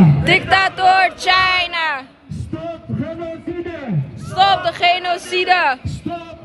Dictator China. Stop genocide. Stop de genocide. Stop.